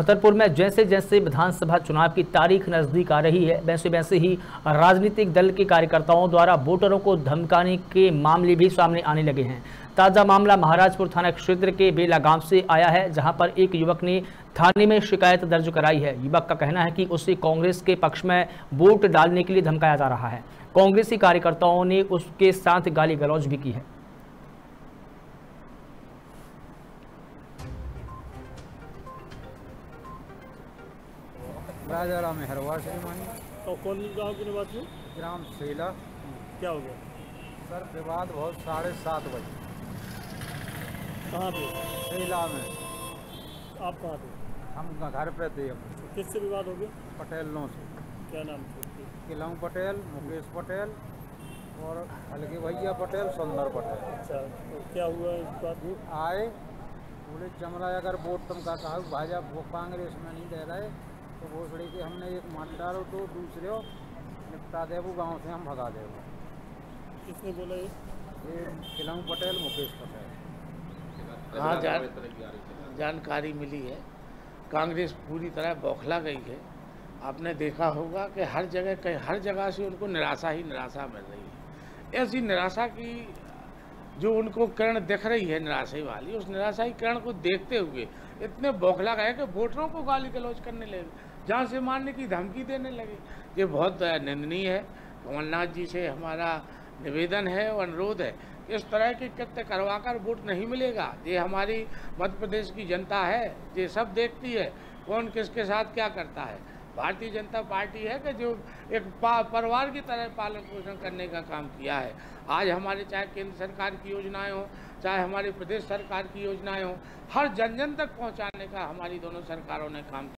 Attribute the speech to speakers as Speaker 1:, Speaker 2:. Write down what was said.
Speaker 1: छतरपुर में जैसे जैसे विधानसभा चुनाव की तारीख नज़दीक आ रही है, वैसे वैसे ही राजनीतिक दल के कार्यकर्ताओं द्वारा वोटरों को धमकाने के मामले भी सामने आने लगे हैं। ताज़ा मामला महाराजपुर थाना क्षेत्र के बेला गाँव से आया है, जहाँ पर एक युवक ने थाने में शिकायत दर्ज कराई है। युवक का कहना है कि उसे कांग्रेस के पक्ष में वोट डालने के लिए धमकाया जा रहा है। कांग्रेसी कार्यकर्ताओं ने उसके साथ गाली गलौज भी की है।
Speaker 2: राजा राम मेहरवा श्रीमानी।
Speaker 3: और कौन गाँव के निवासी हो?
Speaker 2: ग्राम सेला
Speaker 3: क्या हो गया?
Speaker 2: सर विवाद बहुत साढ़े सात बजे।
Speaker 3: कहाँ पे
Speaker 2: सेला में।
Speaker 3: आप कहाँ थे?
Speaker 2: हम घर पे थे। अपने
Speaker 3: किससे विवाद हो गया?
Speaker 2: पटेलों से।
Speaker 3: क्या नाम था
Speaker 2: किलाऊ पटेल मुकेश पटेल और हल्के भैया पटेल सुंदर पटेल।
Speaker 3: अच्छा तो क्या हुआ इस बात
Speaker 2: आए बोले चमरा अगर वोट तुम का कहा भाजपा वो कांग्रेस में नहीं दे रहे तो भोसड़ी के हमने एक मत डालो तो दूसरे हो निपटा दे वो गाँव से हम भगा दे।
Speaker 3: किसने बोला ये?
Speaker 2: ये किलाऊ पटेल मुकेश पटेल।
Speaker 4: हाँ जान जानकारी मिली है। कांग्रेस पूरी तरह बौखला गई है। आपने देखा होगा कि हर जगह कहीं हर जगह से उनको निराशा ही निराशा मिल रही है। ऐसी निराशा की जो उनको किरण दिख रही है, निराशाई वाली, उस निराशाई किरण को देखते हुए इतने बौखला गए कि वोटरों को गाली गलौज करने लगे जहाँ से मारने की धमकी देने लगे। ये बहुत निंदनीय है। कमलनाथ जी से हमारा निवेदन है और अनुरोध है, इस तरह के कृत्य करवा कर वोट नहीं मिलेगा। ये हमारी मध्य प्रदेश की जनता है, ये सब देखती है, कौन किसके साथ क्या करता है। भारतीय जनता पार्टी है कि जो एक परिवार की तरह पालन पोषण करने का काम किया है। आज हमारे चाहे केंद्र सरकार की योजनाएँ हो, चाहे हमारे प्रदेश सरकार की योजनाएँ हो, हर जन जन तक पहुँचाने का हमारी दोनों सरकारों ने काम